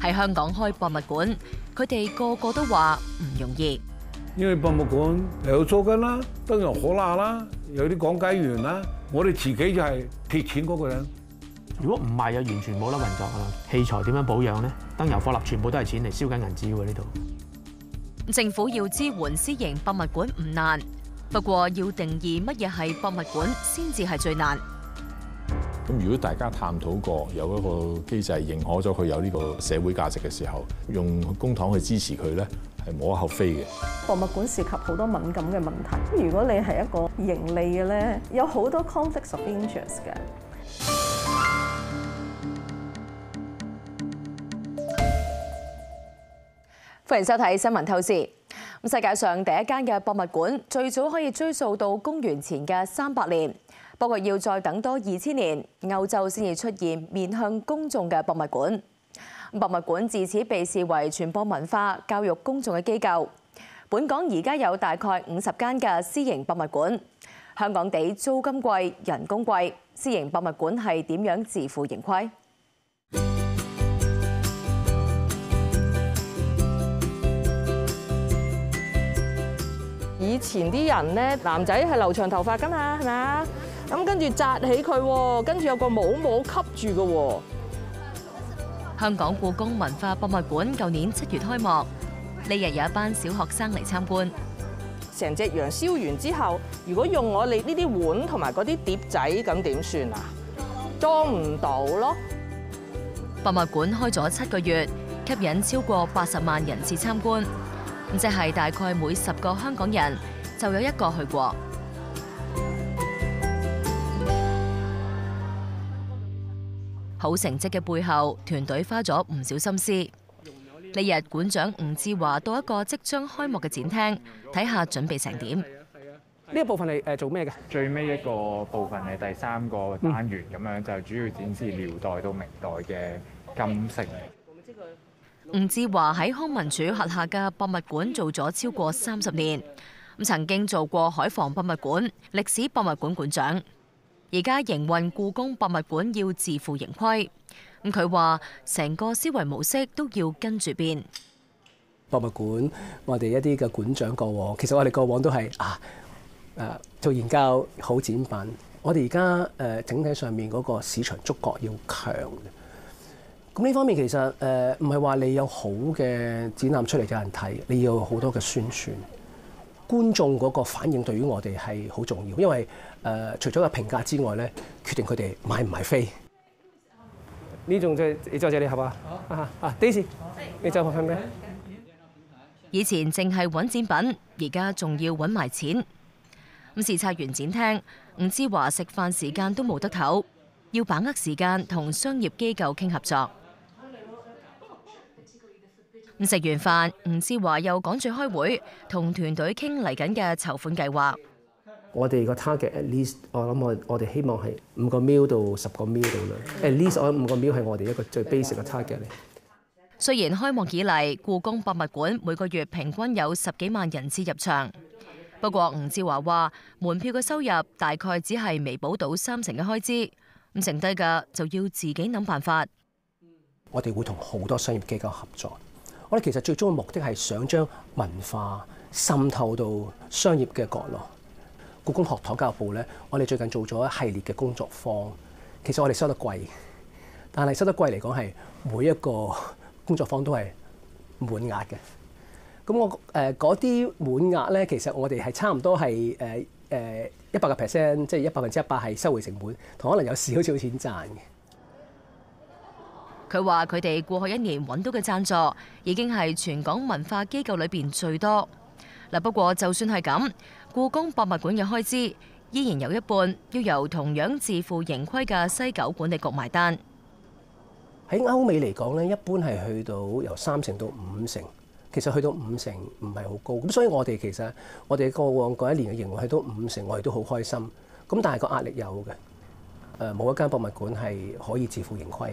喺香港開博物館，佢哋個個都話唔容易。因為博物館有租金啦，燈油火蠟啦，有啲講解員啦，我哋自己就係貼錢嗰個人。如果唔係，就完全冇得運作啦。器材點樣保養呢？燈油火蠟全部都係錢嚟燒緊銀紙喎呢度。政府要支援私營博物館唔難，不過要定義乜嘢係博物館先至係最難。咁如果大家探討過有一個機制認可咗佢有呢個社會價值嘅時候，用公帑去支持佢咧，係無可厚非嘅。博物館涉及好多敏感嘅問題。如果你係一個盈利嘅咧，有好多 conflicts of interest 嘅。歡迎收睇新聞透視。世界上第一間嘅博物館最早可以追溯到公元前嘅三百年，不過要再等多二千年，歐洲先至出現面向公眾嘅博物館。博物館自此被視為傳播文化、教育公眾嘅機構。本港而家有大概五十間嘅私營博物館。香港地租金貴、人工貴，私營博物館係點樣自負盈虧？前啲人咧，男仔係留長頭髮噶嘛，係咪啊？咁跟住紮起佢，跟住有個帽帽吸住嘅喎。香港故宮文化博物館舊年七月開幕，呢日有一班小學生嚟參觀。成隻羊燒完之後，如果用我哋呢啲碗同埋嗰啲碟仔，咁點算啊？裝唔到咯。博物館開咗七個月，吸引超過八十萬人次參觀。即係大概每十個香港人就有一個去過。好成績嘅背後，團隊花咗唔少心思。呢日館長吳志華到一個即將開幕嘅展廳，睇下準備成點。呢一部分係誒做咩嘅？最尾一個部分係第三個單元咁樣，就主要展示遼代到明代嘅金飾。吳志華喺康文署辖下嘅博物館做咗超過三十年，咁曾經做過海防博物館、歷史博物館館長，而家營運故宮博物館要自負盈虧。咁佢話成個思維模式都要跟住變。博物館我哋一啲嘅館長過往，其實我哋過往都係啊誒做研究好展品。我哋而家诶整體上面嗰個市場觸覺要強。咁呢方面其實誒唔係話你有好嘅展覽出嚟有人睇，你要好多嘅宣傳，觀眾嗰個反應對於我哋係好重要，因為誒、呃、除咗個評價之外咧，決定佢哋買唔買飛。呢種就你再借你盒啊！啊啊，Daisy，你就係咩？以前淨係揾展品，而家仲要揾埋錢。咁視察完展廳，吳志華食飯時間都冇得唞，要把握時間同商業機構傾合作。咁食完飯，吳志華又趕住開會，同團隊傾嚟緊嘅籌款計劃。我哋個 target at least，我諗我我哋希望係五個 mil 到十個 mil 度啦。at least 我諗五個 mil 係我哋一個最 basic 嘅 target 嚟。雖然開幕以嚟，故宮博物館每個月平均有十幾萬人次入場，不過吳志華話門票嘅收入大概只係彌補到三成嘅開支，咁剩低嘅就要自己諗辦法。我哋會同好多商業機構合作。我哋其實最終嘅目的係想將文化滲透到商業嘅角落。故宮學堂教育部咧，我哋最近做咗一系列嘅工作坊。其實我哋收得貴，但係收得貴嚟講係每一個工作坊都係滿額嘅。咁我誒嗰啲滿額咧，其實我哋係差唔多係誒誒一百個 percent，即係一百分之一百係收回成本，同可能有少少錢賺嘅。佢話：佢哋過去一年揾到嘅贊助已經係全港文化機構裏邊最多。嗱，不過就算係咁，故宮博物館嘅開支依然有一半要由同樣自負盈虧嘅西九管理局埋單。喺歐美嚟講咧，一般係去到由三成到五成，其實去到五成唔係好高。咁所以我哋其實我哋過往嗰一年嘅營運去到五成，我哋都好開心。咁但係個壓力有嘅，誒冇一間博物館係可以自負盈虧。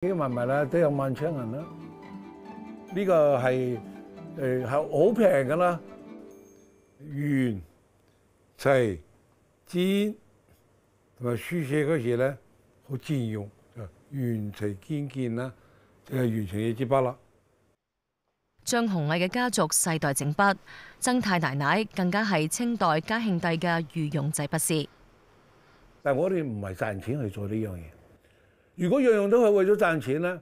啲文物啦，都有萬青銀啦。呢個係誒係好平㗎啦，鉛、齊、尖同埋書寫嗰時咧好自用，就鉛齊堅健啦，就係完成呢支筆啦。張弘毅嘅家族世代整筆，曾太奶奶更加係清代嘉慶帝嘅御用製筆師。但係我哋唔係賺錢去做呢樣嘢。如果樣樣都係為咗賺錢咧，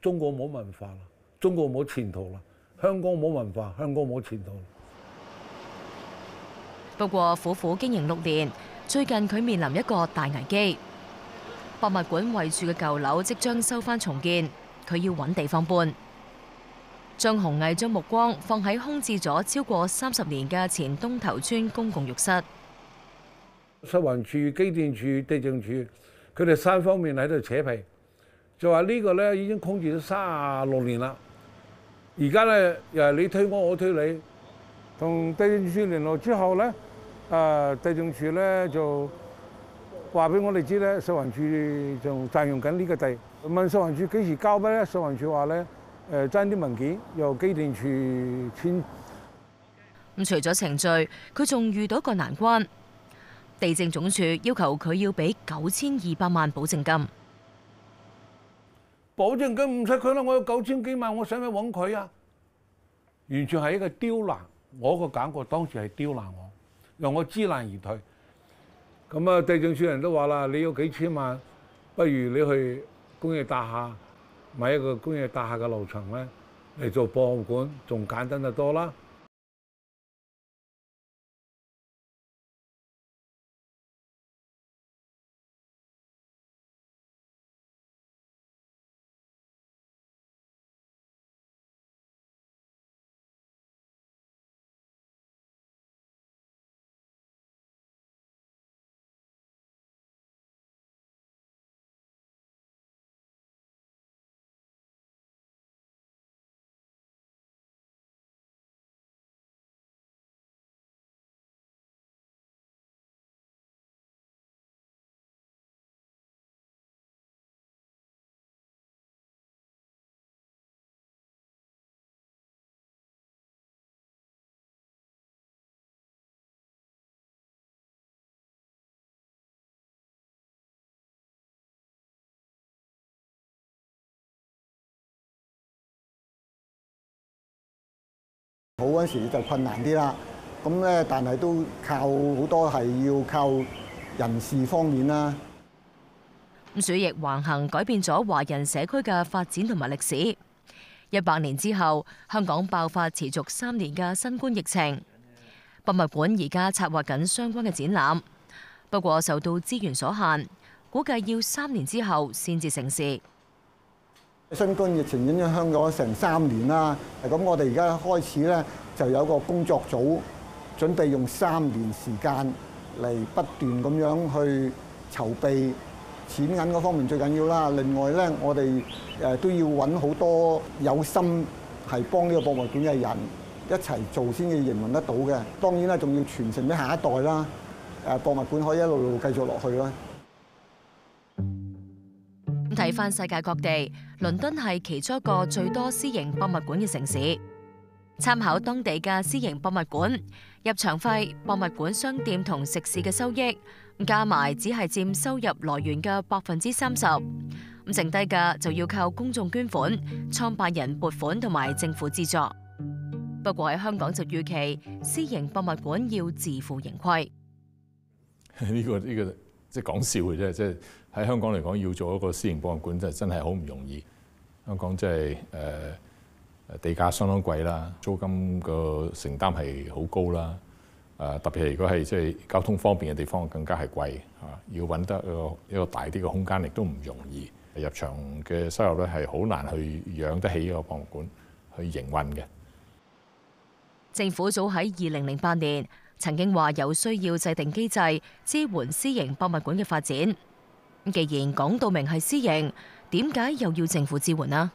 中國冇文化啦，中國冇前途啦，香港冇文化，香港冇前途。不過苦苦經營六年，最近佢面臨一個大危機。博物館圍住嘅舊樓即將收翻重建，佢要揾地方搬。張弘毅將目光放喺空置咗超過三十年嘅前東頭村公共浴室。食環處、機電處、地政署，佢哋三方面喺度扯皮，就話呢個咧已經空置咗三十六年啦。而家咧又係你推我，我推你，同地政處聯絡之後咧，誒地政處咧就話俾我哋知咧，食環署就佔用緊呢個地，問食環署幾時交俾咧？食環署話咧誒爭啲文件由機電處簽。咁除咗程序，佢仲遇到個難關。地政總署要求佢要俾九千二百萬保證金，保證金唔使佢啦，我有九千幾萬，我使咩揾佢啊？完全係一個刁難，我個感覺當時係刁難我，讓我知難而退。咁啊，地政署人都話啦，你要幾千萬，不如你去工業大廈買一個工業大廈嘅樓層咧嚟做博物館，仲簡單得多啦。好嗰時就困難啲啦，咁咧但係都靠好多係要靠人事方面啦。咁鼠疫橫行改變咗華人社區嘅發展同埋歷史。一百年之後，香港爆發持續三年嘅新冠疫情，博物館而家策劃緊相關嘅展覽，不過受到資源所限，估計要三年之後先至成事。新冠疫情影響香港成三年啦，咁我哋而家開始咧就有個工作組，準備用三年時間嚟不斷咁樣去籌備錢銀嗰方面最緊要啦。另外咧，我哋誒都要揾好多有心係幫呢個博物館嘅人一齊做先至營運得到嘅。當然啦，仲要傳承俾下一代啦。誒，博物館可以一路路繼續落去啦。睇翻世界各地，倫敦係其中一個最多私營博物館嘅城市。參考當地嘅私營博物館，入場費、博物館商店同食肆嘅收益加埋，只係佔收入來源嘅百分之三十。咁剩低嘅就要靠公眾捐款、創辦人撥款同埋政府資助。不過喺香港就預期私營博物館要自負盈虧。呢個呢個即係講笑嘅啫，即係喺香港嚟講，要做一個私營博物館，真係真係好唔容易。香港即係誒地價相當貴啦，租金個承擔係好高啦。誒特別係如果係即係交通方便嘅地方，更加係貴啊！要揾得一個一個大啲嘅空間，亦都唔容易。入場嘅收入咧係好難去養得起一個博物館去營運嘅。政府早喺二零零八年曾經話有需要制定機制支援私營博物館嘅發展。既然講到明係私營，點解又要政府支援呢？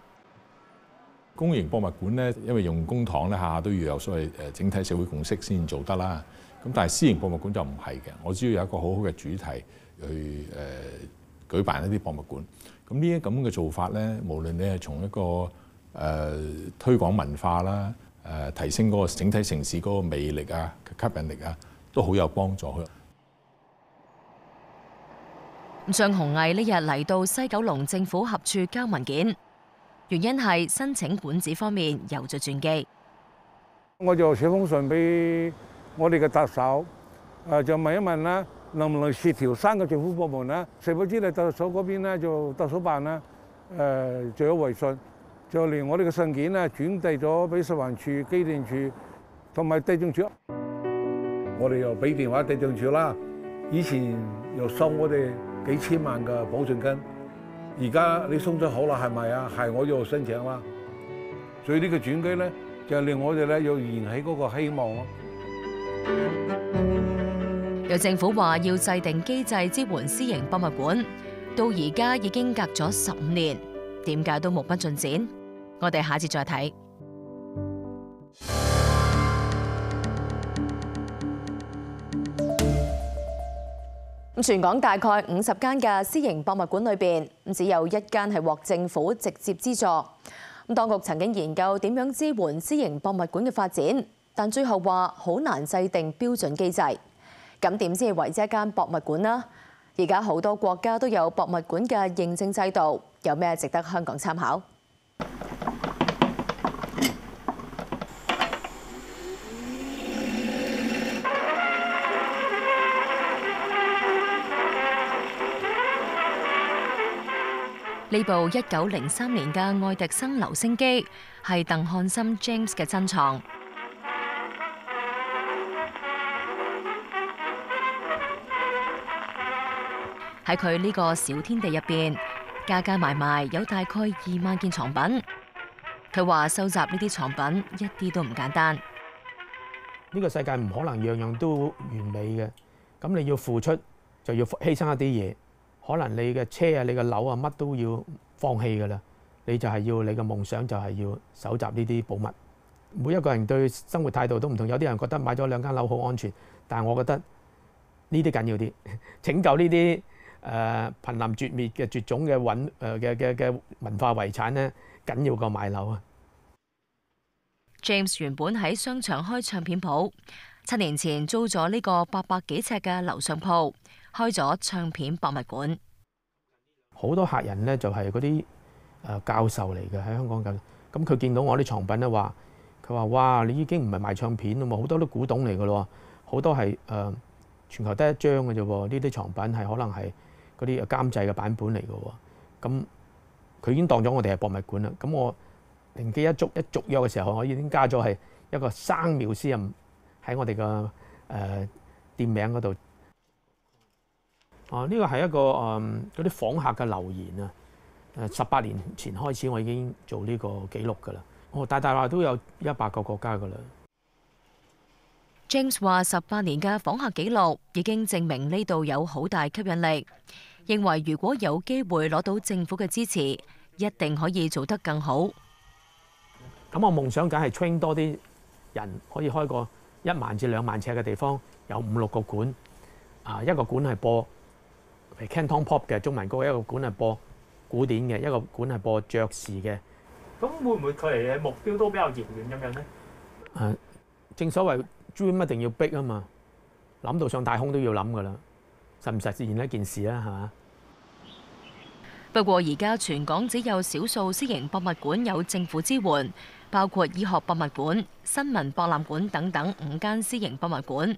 公營博物館咧，因為用公帑咧，下下都要有所謂誒整體社會共識先做得啦。咁但係私營博物館就唔係嘅，我只要有一個好好嘅主題去誒舉辦一啲博物館。咁呢啲咁嘅做法咧，無論你係從一個誒、推廣文化啦，誒、呃、提升嗰個整體城市嗰個魅力啊、吸引力啊，都好有幫助。張鴻毅呢日嚟到西九龍政府合署交文件，原因係申請管址方面有咗轉機。我就寫封信俾我哋嘅特首，誒就問一問啦，能唔能協調三個政府部門啦？誰不知咧特首嗰邊咧就特首辦啦，誒就有回信，就連我哋嘅信件咧轉遞咗俾食環署、機電處同埋地政處，我哋又俾電話地政處啦。以前又收我哋幾千萬嘅保證金，而家你送咗好啦，係咪啊？係我要申請啦，所以呢個轉機咧就令我哋咧要燃起嗰個希望咯。有政府話要制定機制支援私營博物館，到而家已經隔咗十五年，點解都冇乜進展？我哋下次再睇。咁全港大概五十间嘅私營博物館裏邊，咁只有一間係獲政府直接資助。咁當局曾經研究點樣支援私營博物館嘅發展，但最後話好難制定標準機制。咁點先係為之一間博物館呢？而家好多國家都有博物館嘅認證制度，有咩值得香港參考？呢部一九零三年嘅爱迪生留聲機係鄧漢森 James 嘅珍藏。喺佢呢個小天地入边，加加埋埋有大概二萬件藏品。佢話收集呢啲藏品一啲都唔簡單。呢個世界唔可能樣樣都完美嘅，咁你要付出就要犧牲一啲嘢。可能你嘅車啊、你嘅樓啊，乜都要放棄㗎啦。你就係要你嘅夢想，就係要搜集呢啲寶物。每一個人對生活態度都唔同，有啲人覺得買咗兩間樓好安全，但係我覺得呢啲緊要啲，拯救呢啲誒瀕臨絕滅嘅絕種嘅穩誒嘅嘅嘅文化遺產咧，緊要過買樓啊。James 原本喺商場開唱片鋪，七年前租咗呢個八百幾尺嘅樓上鋪。開咗唱片博物館，好多客人咧就係嗰啲诶教授嚟嘅喺香港咁，咁佢見到我啲藏品咧話，佢話：哇！你已經唔係賣唱片啦嘛，好多都古董嚟嘅咯，好多係誒、呃、全球得一張嘅啫，呢啲藏品係可能係嗰啲監製嘅版本嚟嘅，咁佢已經當咗我哋係博物館啦。咁我靈機一觸一续约嘅時候，我已經加咗係一個生妙詩人喺我哋嘅诶店名嗰度。啊！呢個係一個誒嗰啲訪客嘅留言啊！誒十八年前開始，我已經做呢個記錄㗎啦。哦，大大話都有一百個國家㗎啦。James 話：十八年嘅訪客記錄已經證明呢度有好大吸引力，認為如果有機會攞到政府嘅支持，一定可以做得更好。咁我夢想梗係 train 多啲人，可以開個一萬至兩萬尺嘅地方，有五六個館啊，一個館係播。係 Canton Pop 嘅中文歌，一個館係播古典嘅，一個館係播爵士嘅。咁會唔會佢哋嘅目標都比較遙遠咁樣咧？誒，正所謂 dream 一定要 big 啊嘛，諗到上太空都要諗噶啦，實唔實現一件事啦，係嘛？不過而家全港只有少數私營博物館有政府支援，包括醫學博物館、新聞博覽館等等五間私營博物館。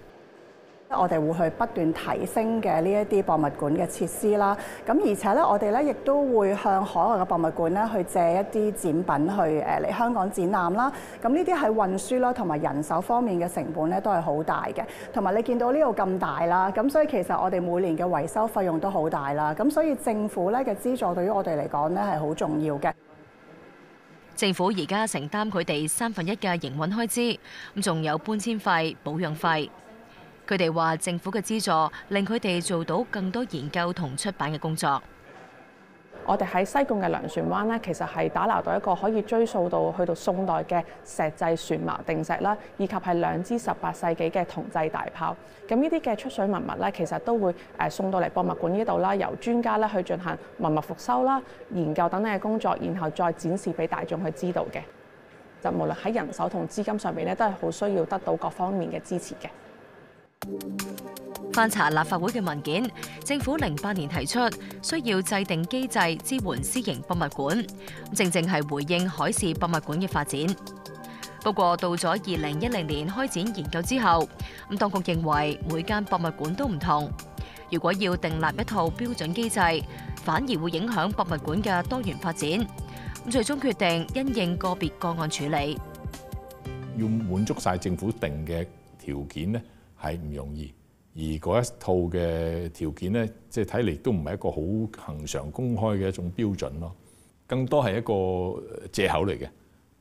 我哋會去不斷提升嘅呢一啲博物館嘅設施啦，咁而且咧，我哋咧亦都會向海外嘅博物館咧去借一啲展品去誒嚟香港展覽啦。咁呢啲喺運輸啦同埋人手方面嘅成本咧都係好大嘅，同埋你見到呢度咁大啦，咁所以其實我哋每年嘅維修費用都好大啦。咁所以政府咧嘅資助對於我哋嚟講咧係好重要嘅。政府而家承擔佢哋三分一嘅營運開支，咁仲有搬遷費、保養費。佢哋話政府嘅資助令佢哋做到更多研究同出版嘅工作。我哋喺西貢嘅糧船灣咧，其實係打撈到一個可以追溯到去到宋代嘅石製船矛定石啦，以及係兩支十八世紀嘅銅製大炮。咁呢啲嘅出水文物咧，其實都會誒送到嚟博物館呢度啦，由專家咧去進行文物復修啦、研究等等嘅工作，然後再展示俾大眾去知道嘅。就無論喺人手同資金上面咧，都係好需要得到各方面嘅支持嘅。翻查立法會嘅文件，政府零八年提出需要制定機制支援私營博物館，正正係回應海事博物館嘅發展。不過到咗二零一零年開展研究之後，咁當局認為每間博物館都唔同，如果要訂立一套標準機制，反而會影響博物館嘅多元發展。咁最終決定因應個別個案處理，要滿足晒政府定嘅條件呢，係唔容易。而嗰一套嘅條件呢，即係睇嚟都唔係一個好恒常公開嘅一種標準咯，更多係一個藉口嚟嘅，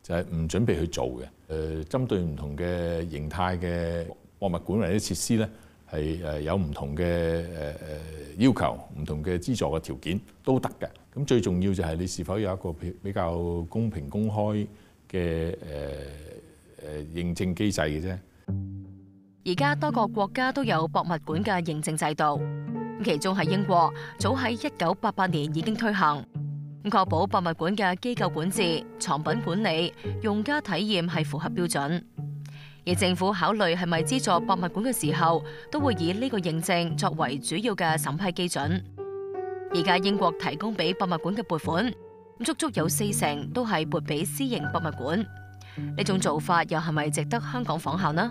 就係唔準備去做嘅。誒，針對唔同嘅形態嘅博物館或者設施呢，係誒有唔同嘅誒誒要求，唔同嘅資助嘅條件都得嘅。咁最重要就係你是否有一個比比較公平公開嘅誒誒認證機制嘅啫。而家多個國家都有博物館嘅認證制度，其中喺英國，早喺一九八八年已經推行，確保博物館嘅機構管治、藏品管理、用家體驗係符合標準。而政府考慮係咪資助博物館嘅時候，都會以呢個認證作為主要嘅審批基準。而家英國提供俾博物館嘅撥款，足足有四成都係撥俾私營博物館。呢種做法又係咪值得香港仿效呢？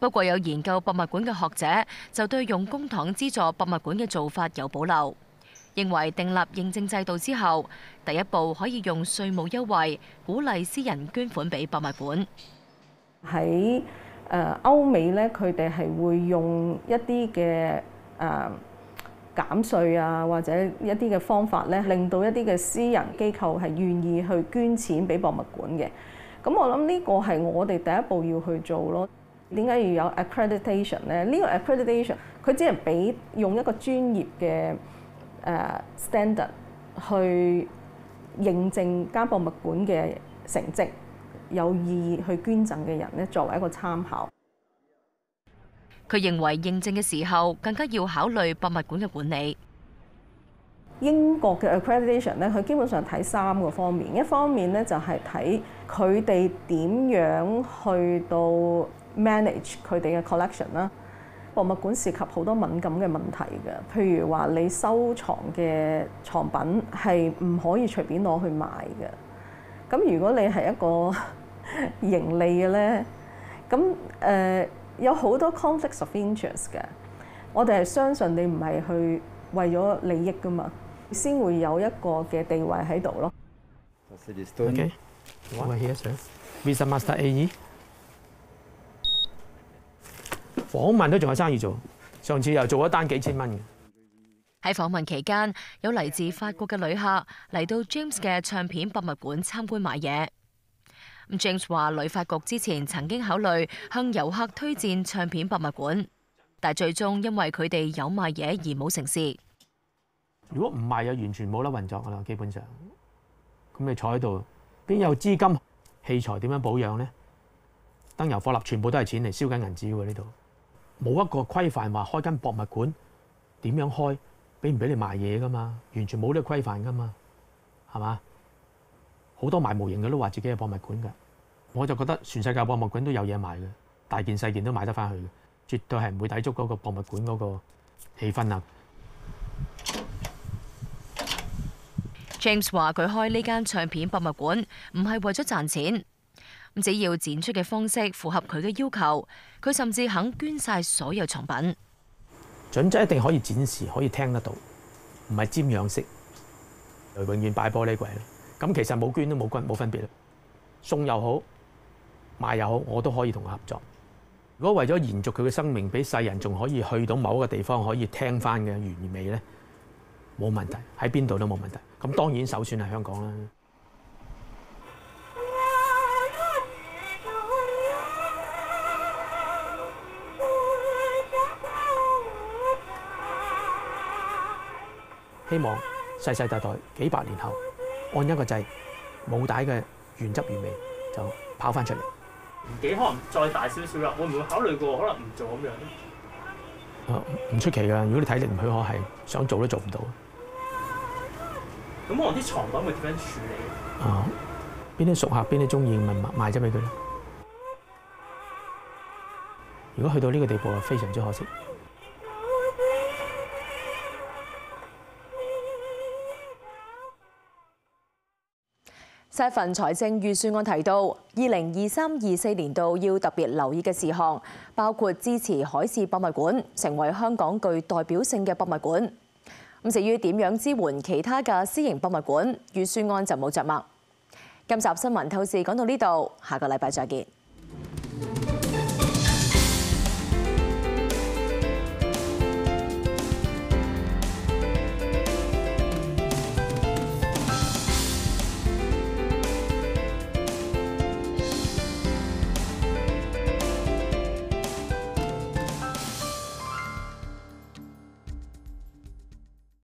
不過有研究博物館嘅學者就對用公帑資助博物館嘅做法有保留，認為訂立認證制度之後，第一步可以用稅務優惠鼓勵私人捐款俾博物館。喺誒歐美咧，佢哋係會用一啲嘅誒減稅啊，或者一啲嘅方法咧，令到一啲嘅私人機構係願意去捐錢俾博物館嘅。咁我諗呢個係我哋第一步要去做咯。點解要有 accreditation 咧？呢個 accreditation 佢只係俾用一個專業嘅誒 standard 去認證間博物館嘅成績，有意義去捐贈嘅人咧，作為一個參考。佢認為認證嘅時候更加要考慮博物館嘅管理。英國嘅 accreditation 咧，佢基本上睇三個方面，一方面咧就係睇佢哋點樣去到 manage 佢哋嘅 collection 啦。博物館涉及好多敏感嘅問題嘅，譬如話你收藏嘅藏品係唔可以隨便攞去賣嘅。咁如果你係一個 盈利嘅咧，咁誒、呃、有好多 conflicts of interest 嘅。我哋係相信你唔係去為咗利益噶嘛，先會有一個嘅地位喺度咯。OK，over here sir。Visa Master AE。訪問都仲有生意做，上次又做一單幾千蚊嘅。喺訪問期間，有嚟自法國嘅旅客嚟到 James 嘅唱片博物館參觀買嘢。咁 James 話，旅發局之前曾經考慮向遊客推薦唱片博物館，但最終因為佢哋有賣嘢而冇成事。如果唔賣，就完全冇得運作噶啦，基本上。咁你坐喺度邊有資金？器材點樣保養呢？燈油火蠟全部都係錢嚟，燒緊銀紙喎呢度。冇一個規範話開間博物館點樣開，俾唔俾你賣嘢噶嘛？完全冇呢個規範噶嘛，係嘛？好多賣模型嘅都話自己係博物館㗎，我就覺得全世界博物館都有嘢賣嘅，大件細件都買得翻去嘅，絕對係唔會抵足嗰個博物館嗰個氣氛啊！James 話：佢開呢間唱片博物館唔係為咗賺錢，咁只要展出嘅方式符合佢嘅要求，佢甚至肯捐晒所有藏品。準則一定可以展示，可以听得到，唔系瞻仰式，永远摆玻璃柜。咁其实冇捐都冇分冇分别啦，送又好，卖又好，我都可以同佢合作。如果为咗延续佢嘅生命，俾世人仲可以去到某一个地方可以听翻嘅原味咧，冇问题，喺边度都冇问题。咁当然首选系香港啦。希望世世代代幾百年後，按一個掣，冇帶嘅原汁原味就跑翻出嚟。年紀可能再大少少啦，會唔會考慮過可能唔做咁樣唔出奇㗎，如果你體力唔許可，係想做都做唔到。咁可能啲藏品會點樣處理？啊，邊啲熟客，邊啲中意，咪賣賣咗俾佢咯。如果去到呢個地步，係非常之可惜。細份財政預算案提到，二零二三、二四年度要特別留意嘅事項，包括支持海事博物館成為香港具代表性嘅博物館。咁至於點樣支援其他嘅私營博物館，預算案就冇着墨。今集新聞透視講到呢度，下個禮拜再見。